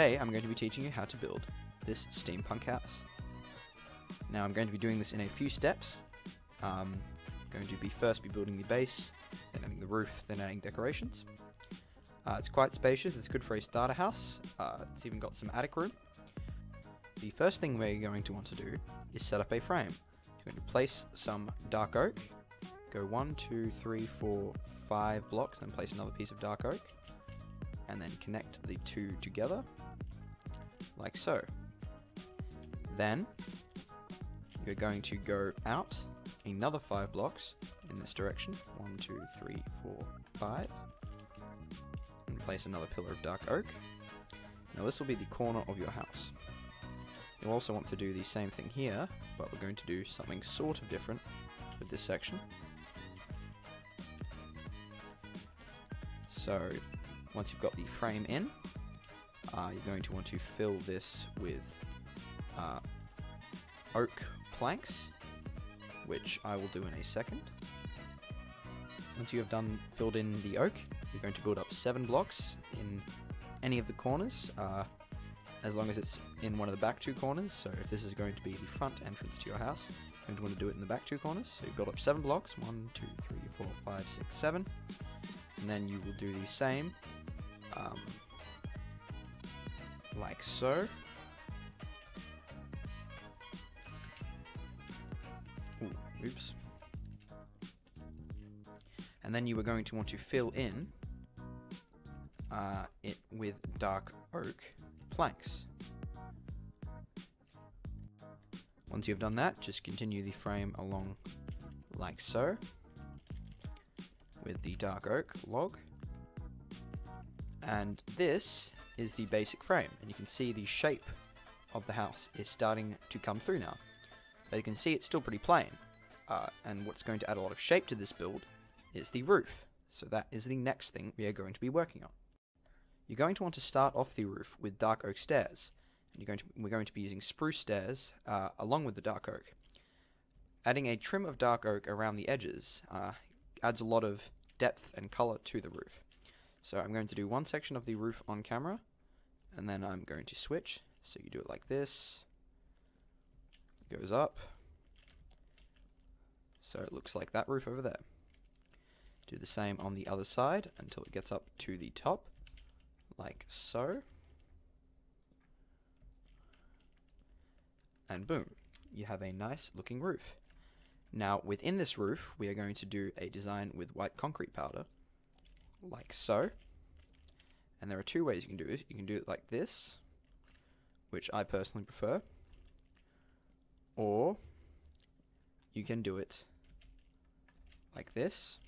Today I'm going to be teaching you how to build this steampunk house. Now I'm going to be doing this in a few steps. Um, going to be first be building the base, then adding the roof, then adding decorations. Uh, it's quite spacious, it's good for a starter house, uh, it's even got some attic room. The first thing we're going to want to do is set up a frame. We're going to place some dark oak, go one, two, three, four, five blocks, then place another piece of dark oak, and then connect the two together, like so. Then, you're going to go out another five blocks in this direction, one, two, three, four, five, and place another pillar of dark oak. Now this will be the corner of your house. You'll also want to do the same thing here, but we're going to do something sort of different with this section. So, once you've got the frame in, uh, you're going to want to fill this with uh, oak planks, which I will do in a second. Once you have done filled in the oak, you're going to build up seven blocks in any of the corners, uh, as long as it's in one of the back two corners. So if this is going to be the front entrance to your house, you're going to want to do it in the back two corners. So you build up seven blocks, one, two, three, four, five, six, seven. And then you will do the same, um, like so. Ooh, oops. And then you are going to want to fill in uh, it with dark oak planks. Once you've done that, just continue the frame along like so with the dark oak log. And this is the basic frame, and you can see the shape of the house is starting to come through now. But you can see it's still pretty plain, uh, and what's going to add a lot of shape to this build is the roof. So that is the next thing we are going to be working on. You're going to want to start off the roof with dark oak stairs, and you're going to, we're going to be using spruce stairs uh, along with the dark oak. Adding a trim of dark oak around the edges uh, adds a lot of depth and color to the roof. So I'm going to do one section of the roof on camera, and then I'm going to switch. So you do it like this, it goes up, so it looks like that roof over there. Do the same on the other side until it gets up to the top, like so. And boom, you have a nice looking roof. Now within this roof, we are going to do a design with white concrete powder, like so. And there are two ways you can do it. You can do it like this, which I personally prefer, or you can do it like this.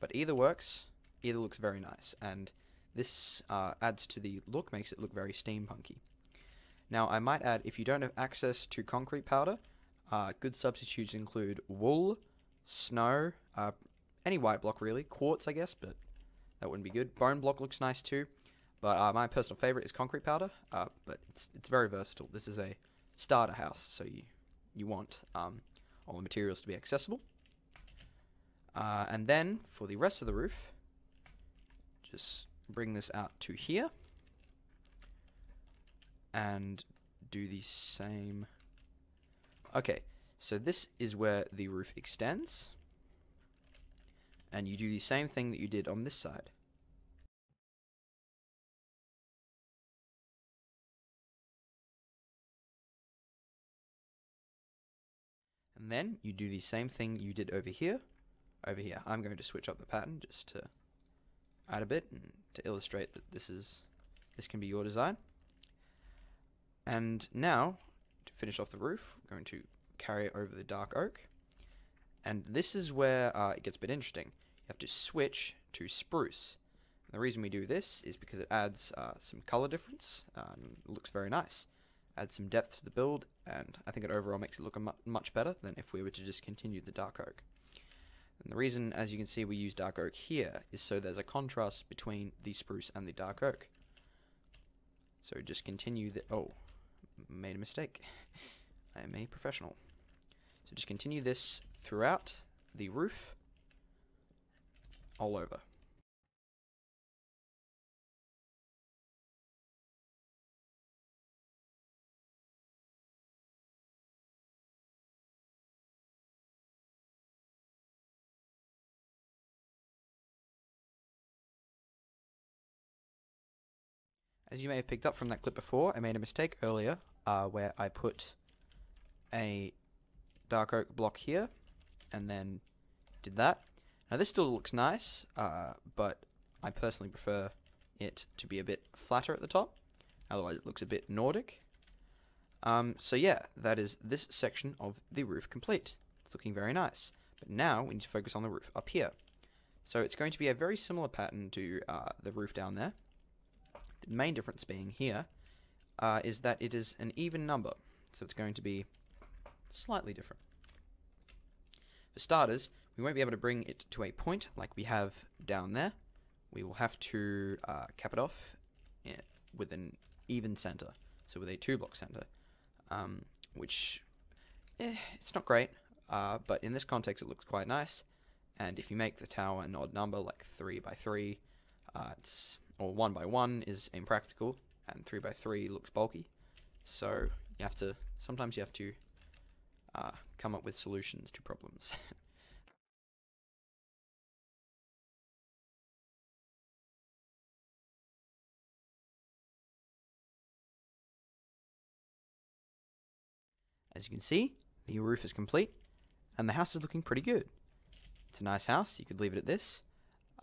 But either works, either looks very nice, and this uh, adds to the look, makes it look very steampunky. Now, I might add, if you don't have access to concrete powder, uh, good substitutes include wool, snow, uh, any white block really, quartz I guess, but that wouldn't be good. Bone block looks nice too, but uh, my personal favorite is concrete powder, uh, but it's it's very versatile. This is a starter house, so you you want um, all the materials to be accessible. Uh, and then for the rest of the roof, just bring this out to here and do the same. Okay, so this is where the roof extends and you do the same thing that you did on this side. And then you do the same thing you did over here, over here. I'm going to switch up the pattern just to add a bit and to illustrate that this is this can be your design. And now, to finish off the roof, we're going to carry it over the dark oak. And this is where uh, it gets a bit interesting. You have to switch to spruce. And the reason we do this is because it adds uh, some color difference. Looks very nice. Adds some depth to the build, and I think it overall makes it look mu much better than if we were to just continue the dark oak. And the reason, as you can see, we use dark oak here is so there's a contrast between the spruce and the dark oak. So just continue the... Oh, made a mistake. I am a professional. So just continue this throughout the roof all over. As you may have picked up from that clip before, I made a mistake earlier uh, where I put a dark oak block here and then did that. Now this still looks nice, uh, but I personally prefer it to be a bit flatter at the top. Otherwise it looks a bit Nordic. Um, so yeah, that is this section of the roof complete. It's looking very nice. But now we need to focus on the roof up here. So it's going to be a very similar pattern to uh, the roof down there. The main difference being here uh, is that it is an even number. So it's going to be slightly different. For starters, we won't be able to bring it to a point like we have down there. We will have to uh, cap it off with an even center, so with a two block center, um, which eh, it's not great, uh, but in this context it looks quite nice. And if you make the tower an odd number, like three by three, uh, it's or one by one is impractical, and three by three looks bulky. So you have to sometimes you have to uh, come up with solutions to problems. As you can see, the roof is complete, and the house is looking pretty good. It's a nice house, you could leave it at this,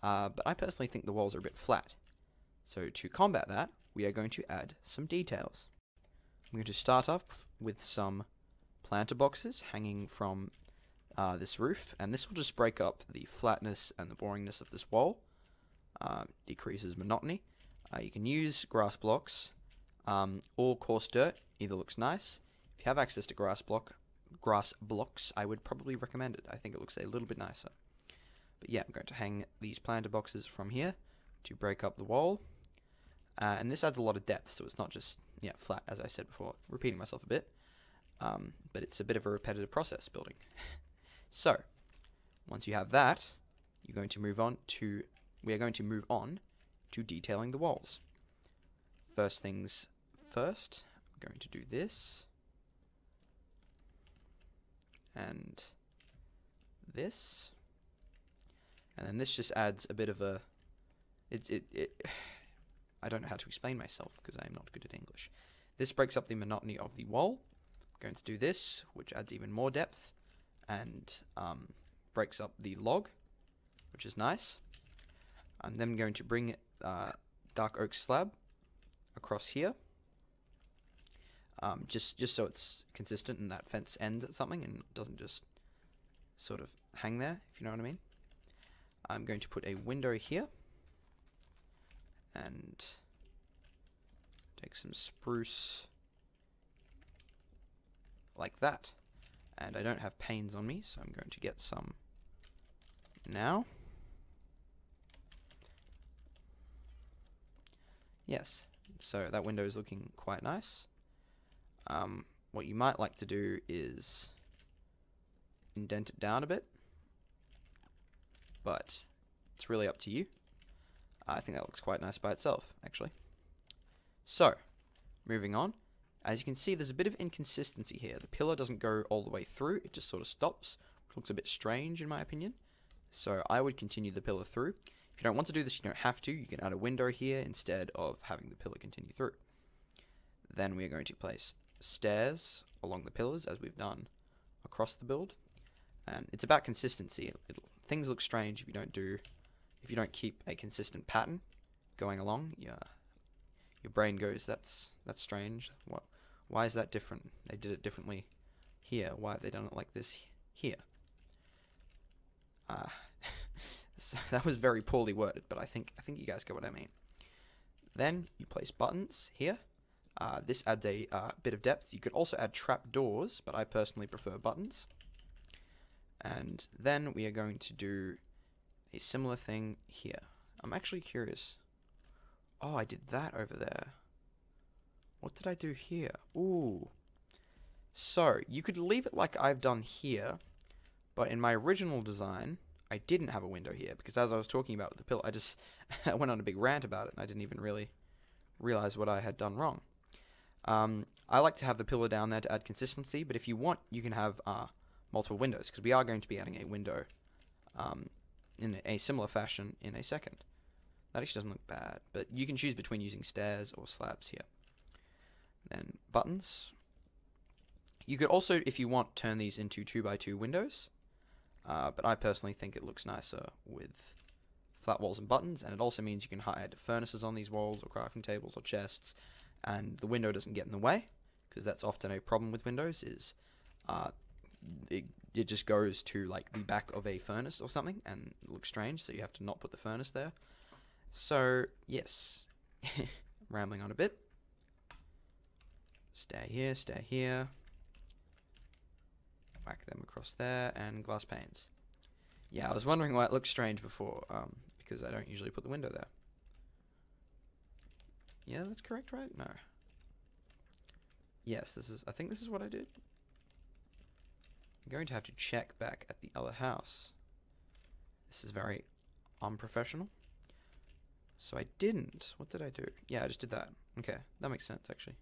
uh, but I personally think the walls are a bit flat. So to combat that, we are going to add some details. I'm going to start off with some planter boxes hanging from uh, this roof, and this will just break up the flatness and the boringness of this wall, uh, decreases monotony. Uh, you can use grass blocks um, or coarse dirt, either looks nice. If you have access to grass block, grass blocks, I would probably recommend it. I think it looks a little bit nicer. But yeah, I'm going to hang these planter boxes from here to break up the wall. Uh, and this adds a lot of depth, so it's not just yeah flat, as I said before, repeating myself a bit. Um, but it's a bit of a repetitive process building. so, once you have that, you're going to move on to, we are going to move on to detailing the walls. First things first, I'm going to do this and this. And then this just adds a bit of a it it it I don't know how to explain myself because I am not good at English. This breaks up the monotony of the wall. Going to do this, which adds even more depth and um, breaks up the log, which is nice. I'm then going to bring uh, dark oak slab across here um, just just so it's consistent and that fence ends at something and doesn't just sort of hang there, if you know what I mean. I'm going to put a window here and take some spruce like that. And I don't have panes on me, so I'm going to get some now. Yes, so that window is looking quite nice. Um, what you might like to do is indent it down a bit, but it's really up to you. I think that looks quite nice by itself, actually. So, moving on. As you can see, there's a bit of inconsistency here. The pillar doesn't go all the way through, it just sort of stops, looks a bit strange in my opinion. So I would continue the pillar through. If you don't want to do this, you don't have to. You can add a window here instead of having the pillar continue through. Then we are going to place stairs along the pillars as we've done across the build. And it's about consistency. It'll, things look strange if you don't do, if you don't keep a consistent pattern going along. Your your brain goes, that's that's strange. What? Why is that different? They did it differently here. Why have they done it like this here? Uh, so that was very poorly worded, but I think I think you guys get what I mean. Then you place buttons here uh, this adds a uh, bit of depth. You could also add trap doors, but I personally prefer buttons. And then we are going to do a similar thing here. I'm actually curious. Oh, I did that over there. What did I do here? Ooh. So, you could leave it like I've done here, but in my original design, I didn't have a window here, because as I was talking about with the pillar, I just I went on a big rant about it, and I didn't even really realize what I had done wrong. Um, I like to have the pillar down there to add consistency, but if you want, you can have uh, multiple windows, because we are going to be adding a window um, in a similar fashion in a second. That actually doesn't look bad, but you can choose between using stairs or slabs here. Then buttons. You could also, if you want, turn these into 2 by 2 windows, uh, but I personally think it looks nicer with flat walls and buttons, and it also means you can hide furnaces on these walls or crafting tables or chests, and the window doesn't get in the way, because that's often a problem with windows, is uh, it, it just goes to like the back of a furnace or something, and it looks strange, so you have to not put the furnace there. So, yes, rambling on a bit. Stay here, stay here. Whack them across there, and glass panes. Yeah, I was wondering why it looked strange before, um, because I don't usually put the window there. Yeah, that's correct, right? No. Yes, this is, I think this is what I did. I'm going to have to check back at the other house. This is very unprofessional. So I didn't. What did I do? Yeah, I just did that. Okay, that makes sense, actually.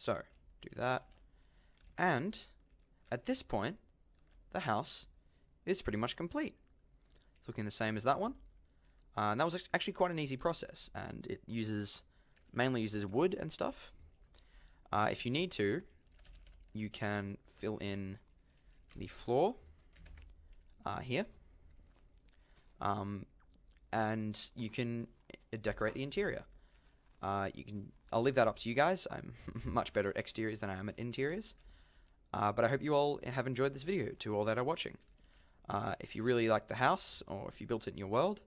So, do that. And, at this point, the house is pretty much complete. It's looking the same as that one. Uh, and that was actually quite an easy process, and it uses, mainly uses wood and stuff. Uh, if you need to, you can fill in the floor uh, here. Um, and you can decorate the interior. Uh, you can. I'll leave that up to you guys. I'm much better at exteriors than I am at interiors. Uh, but I hope you all have enjoyed this video to all that are watching. Uh, if you really like the house, or if you built it in your world,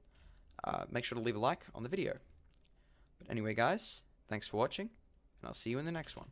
uh, make sure to leave a like on the video. But anyway guys, thanks for watching, and I'll see you in the next one.